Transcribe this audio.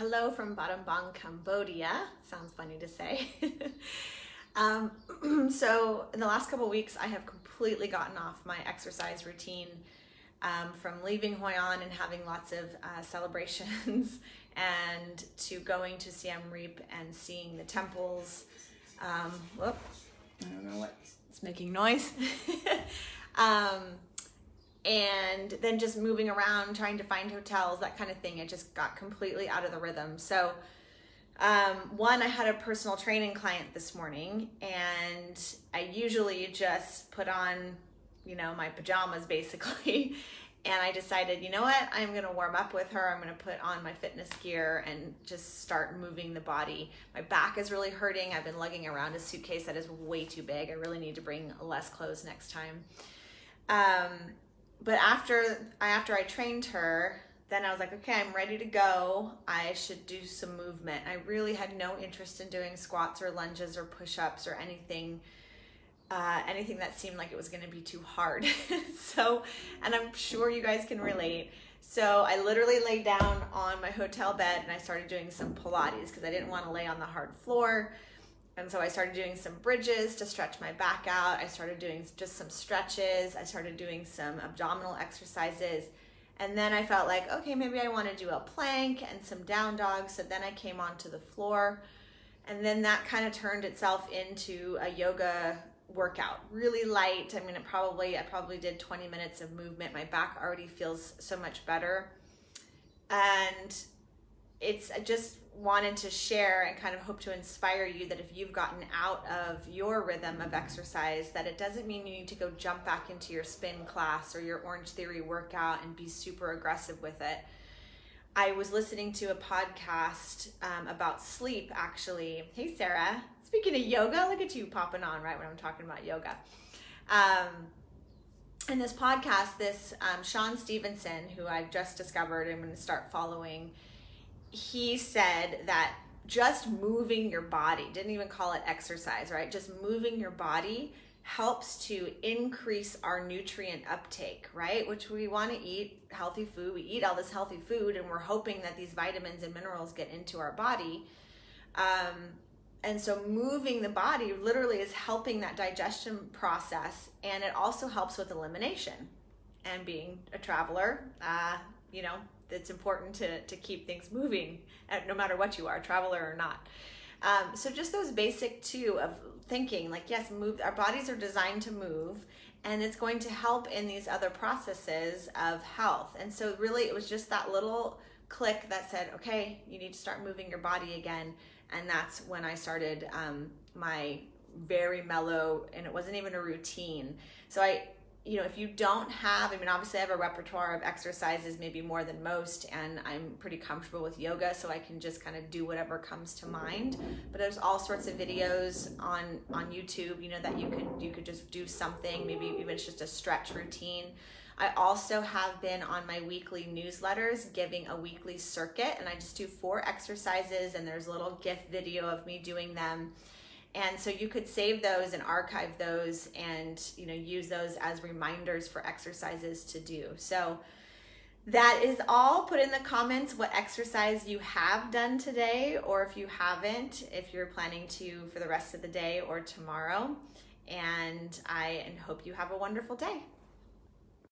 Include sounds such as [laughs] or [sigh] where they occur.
Hello from Battambang, Cambodia. Sounds funny to say. [laughs] um, [clears throat] so in the last couple weeks, I have completely gotten off my exercise routine um, from leaving Hoi An and having lots of uh, [laughs] celebrations and to going to Siem Reap and seeing the temples. Um, whoop, I don't know what's making noise. [laughs] um, and then just moving around, trying to find hotels, that kind of thing. It just got completely out of the rhythm. So, um, one, I had a personal training client this morning, and I usually just put on, you know, my pajamas [laughs] basically. And I decided, you know what, I'm gonna warm up with her. I'm gonna put on my fitness gear and just start moving the body. My back is really hurting. I've been lugging around a suitcase that is way too big. I really need to bring less clothes next time. Um, but after I after I trained her, then I was like, okay, I'm ready to go. I should do some movement. I really had no interest in doing squats or lunges or push-ups or anything uh, anything that seemed like it was going to be too hard. [laughs] so, and I'm sure you guys can relate. So I literally laid down on my hotel bed and I started doing some Pilates because I didn't want to lay on the hard floor. And so I started doing some bridges to stretch my back out. I started doing just some stretches. I started doing some abdominal exercises. And then I felt like, okay, maybe I want to do a plank and some down dogs. So then I came onto the floor. And then that kind of turned itself into a yoga workout really light i mean it probably i probably did 20 minutes of movement my back already feels so much better and it's just wanted to share and kind of hope to inspire you that if you've gotten out of your rhythm of exercise that it doesn't mean you need to go jump back into your spin class or your Orangetheory workout and be super aggressive with it. I was listening to a podcast um, about sleep actually. Hey sarah. Speaking of yoga look at you popping on right when i'm talking about yoga. Um, in this podcast this um, shawn stevenson who i've just discovered i'm going to start following he said that just moving your body, didn't even call it exercise, right? Just moving your body helps to increase our nutrient uptake, right? Which we want to eat healthy food. We eat all this healthy food and we're hoping that these vitamins and minerals get into our body. Um, and so moving the body literally is helping that digestion process and it also helps with elimination and being a traveler uh, you know it's important to, to keep things moving uh, no matter what you are traveler or not. Um, so just those basic two of thinking like yes move our bodies are designed to move and it's going to help in these other processes of health. And so really it was just that little click that said okay you need to start moving your body again. And that's when i started um, my very mellow and it wasn't even a routine. So i you know, if you don't have, I mean, obviously I have a repertoire of exercises, maybe more than most, and I'm pretty comfortable with yoga, so I can just kind of do whatever comes to mind. But there's all sorts of videos on on YouTube, you know, that you could you could just do something, maybe even it's just a stretch routine. I also have been on my weekly newsletters giving a weekly circuit, and I just do four exercises, and there's a little GIF video of me doing them and so you could save those and archive those and you know use those as reminders for exercises to do. So that is all. Put in the comments what exercise you have done today or if you haven't if you're planning to for the rest of the day or tomorrow. And i hope you have a wonderful day